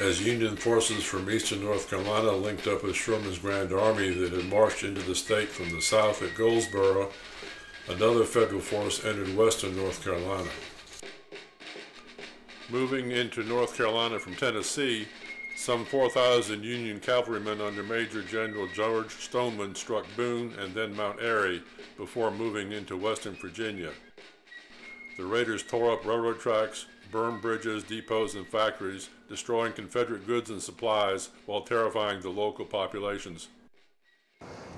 as Union forces from eastern North Carolina linked up with Sherman's Grand Army that had marched into the state from the south at Goldsboro, another federal force entered western North Carolina. Moving into North Carolina from Tennessee, some 4,000 Union cavalrymen under Major General George Stoneman struck Boone and then Mount Airy before moving into western Virginia. The raiders tore up railroad tracks, burned bridges, depots, and factories, destroying Confederate goods and supplies while terrifying the local populations.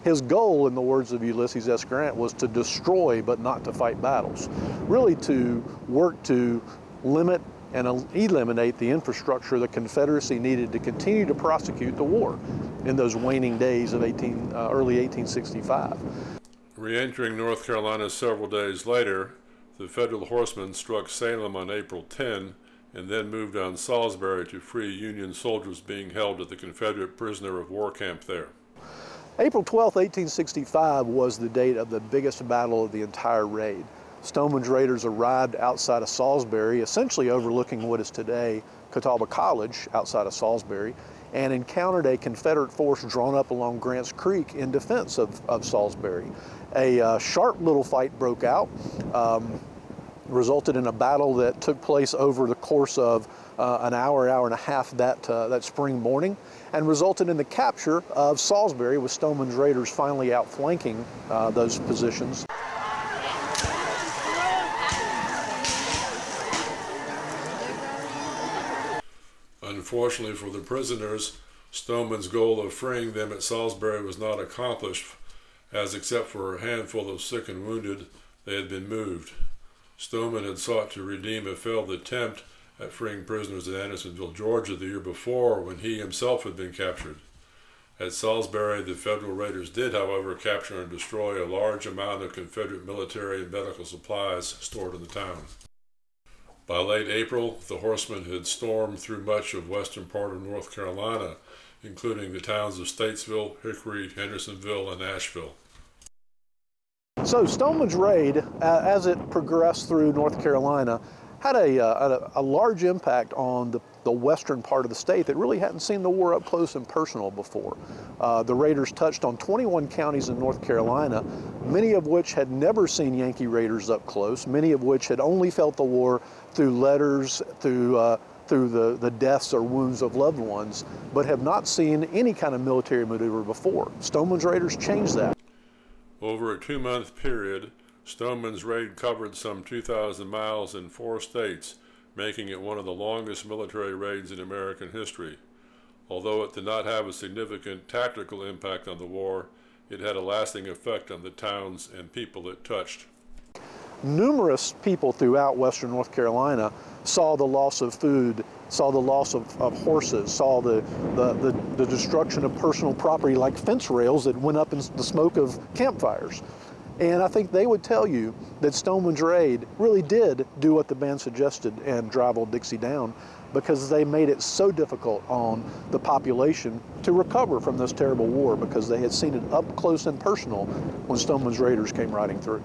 His goal, in the words of Ulysses S. Grant, was to destroy but not to fight battles. Really to work to limit and eliminate the infrastructure the Confederacy needed to continue to prosecute the war in those waning days of 18, uh, early 1865. Re-entering North Carolina several days later, the Federal horsemen struck Salem on April 10 and then moved on Salisbury to free Union soldiers being held at the Confederate prisoner of war camp there. April 12, 1865 was the date of the biggest battle of the entire raid. Stoneman's Raiders arrived outside of Salisbury, essentially overlooking what is today Catawba College outside of Salisbury, and encountered a Confederate force drawn up along Grants Creek in defense of, of Salisbury. A uh, sharp little fight broke out, um, resulted in a battle that took place over the course of uh, an hour, hour and a half that, uh, that spring morning, and resulted in the capture of Salisbury with Stoneman's Raiders finally outflanking uh, those positions. Unfortunately for the prisoners, Stoneman's goal of freeing them at Salisbury was not accomplished, as except for a handful of sick and wounded, they had been moved. Stoneman had sought to redeem a failed attempt at freeing prisoners at Andersonville, Georgia the year before when he himself had been captured. At Salisbury, the Federal raiders did, however, capture and destroy a large amount of Confederate military and medical supplies stored in the town. By late April, the horsemen had stormed through much of western part of North Carolina, including the towns of Statesville, Hickory, Hendersonville, and Asheville. So Stoneman's raid, uh, as it progressed through North Carolina, had a, uh, a, a, large impact on the, the western part of the state that really hadn't seen the war up close and personal before. Uh, the raiders touched on 21 counties in North Carolina, many of which had never seen Yankee raiders up close, many of which had only felt the war through letters, through uh, through the, the deaths or wounds of loved ones, but have not seen any kind of military maneuver before. Stoneman's Raiders changed that. Over a two month period, Stoneman's raid covered some 2,000 miles in four states, making it one of the longest military raids in American history. Although it did not have a significant tactical impact on the war, it had a lasting effect on the towns and people it touched. Numerous people throughout western North Carolina saw the loss of food, saw the loss of, of horses, saw the, the, the, the destruction of personal property like fence rails that went up in the smoke of campfires. And I think they would tell you that Stoneman's Raid really did do what the band suggested and drive Old Dixie down because they made it so difficult on the population to recover from this terrible war because they had seen it up close and personal when Stoneman's Raiders came riding through.